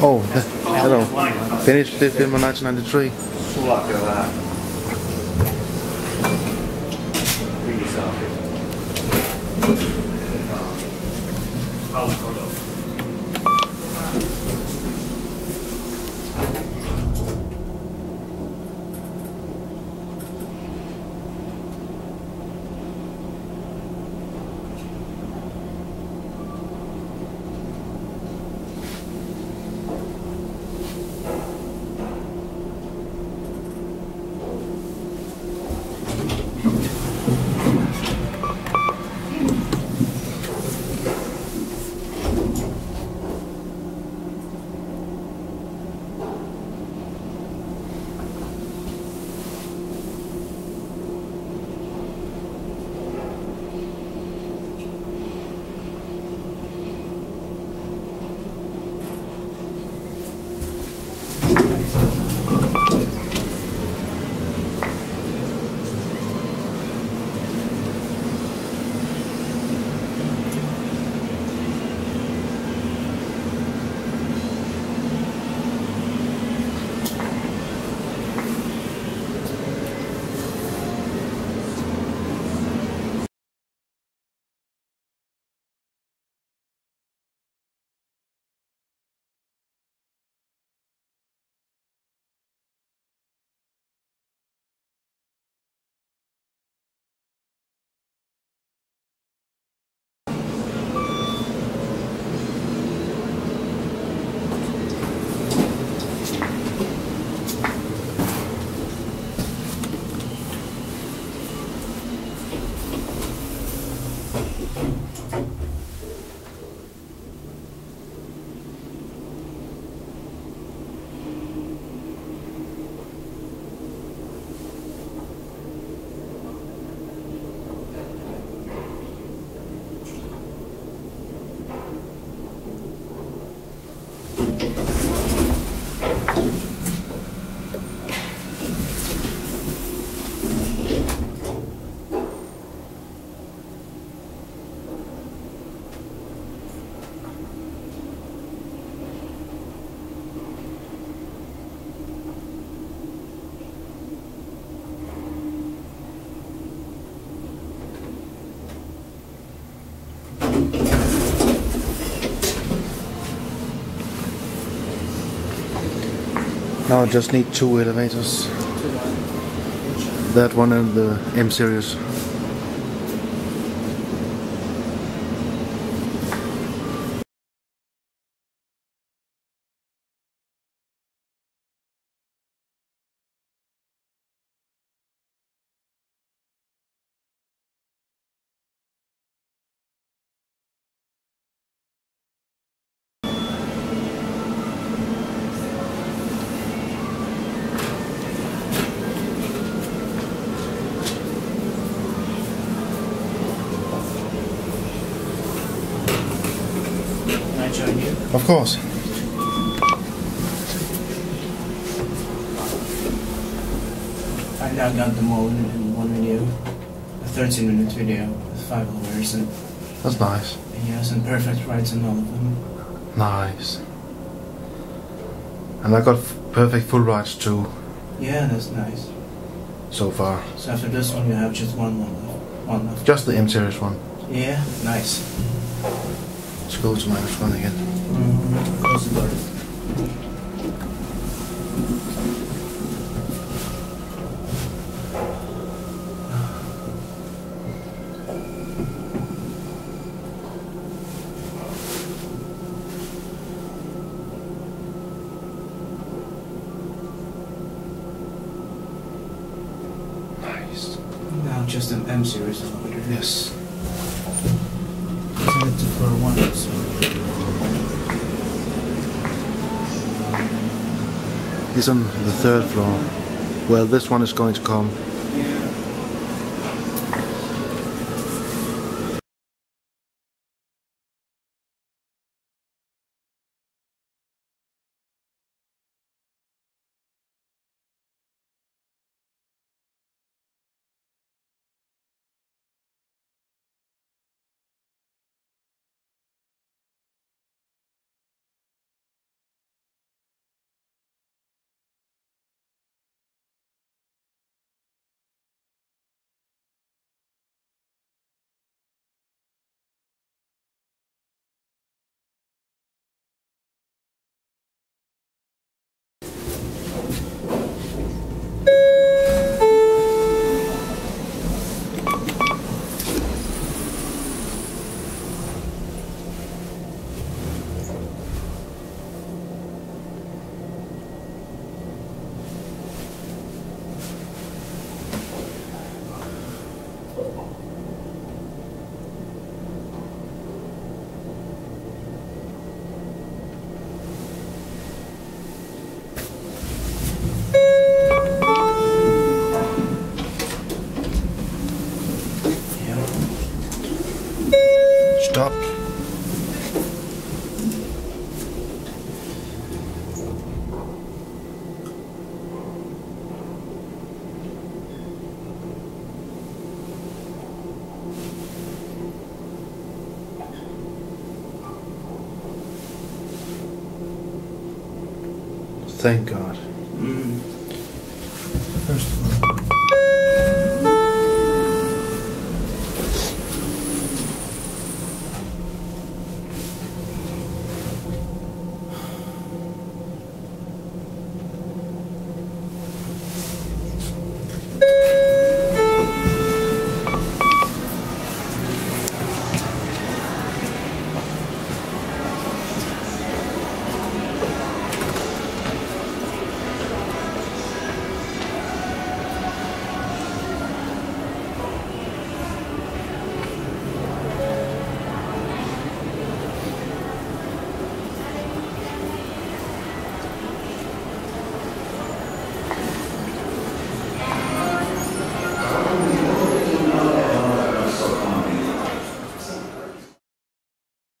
Oh, he- hello. Finished film in 1993. Now I just need two elevators. That one and the M series. Can I join you? Of course. I now got them all in, in one video, a 13 minute video with five hours, and, That's nice. Yes, and he has perfect rights on all of them. Nice. And I got perfect full rights too, Yeah, that's nice. so far. So after this one, you have just one one left. One left. Just the M series one. Yeah, nice. Let's go to minus one again. Close the door. Nice. Now just an M series elevator. Yes. So He's on the third floor. Well, this one is going to come Thank God. Mm. First one.